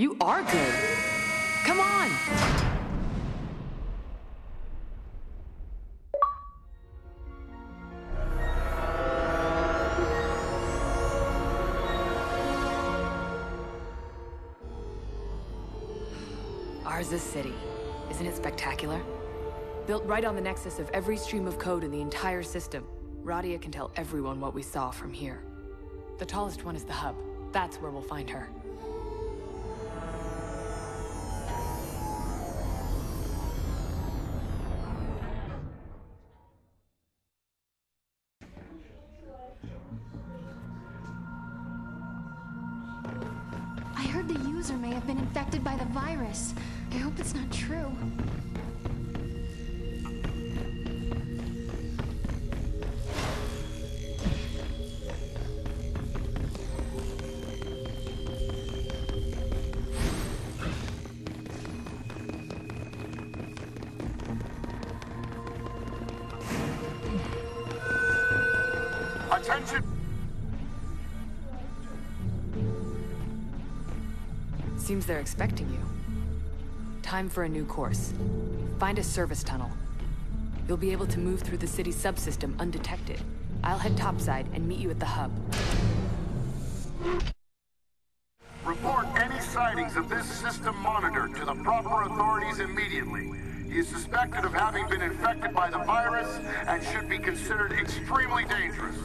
You are good. Come on! Arjia City. Isn't it spectacular? Built right on the nexus of every stream of code in the entire system, Radia can tell everyone what we saw from here. The tallest one is the hub. That's where we'll find her. User may have been infected by the virus. I hope it's not true. Attention! Seems they're expecting you. Time for a new course. Find a service tunnel. You'll be able to move through the city's subsystem undetected. I'll head topside and meet you at the hub. Report any sightings of this system monitor to the proper authorities immediately. He is suspected of having been infected by the virus and should be considered extremely dangerous.